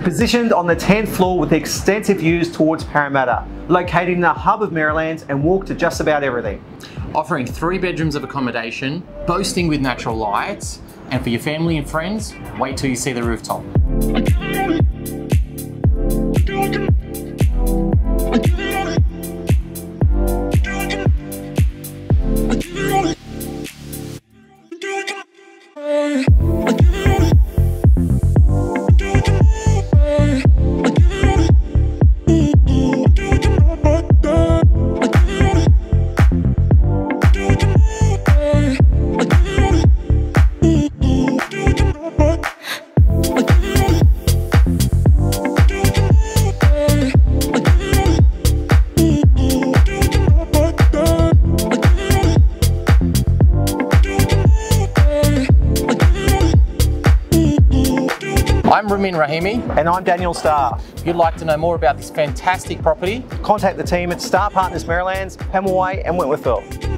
Positioned on the 10th floor with extensive views towards Parramatta, located in the hub of Merrylands and walk to just about everything. Offering three bedrooms of accommodation, boasting with natural lights, and for your family and friends, wait till you see the rooftop. I'm Ramin Rahimi. And I'm Daniel Starr. If you'd like to know more about this fantastic property, Contact the team at Starr Partners Merrylands, Pemulwuy and Wentworthville.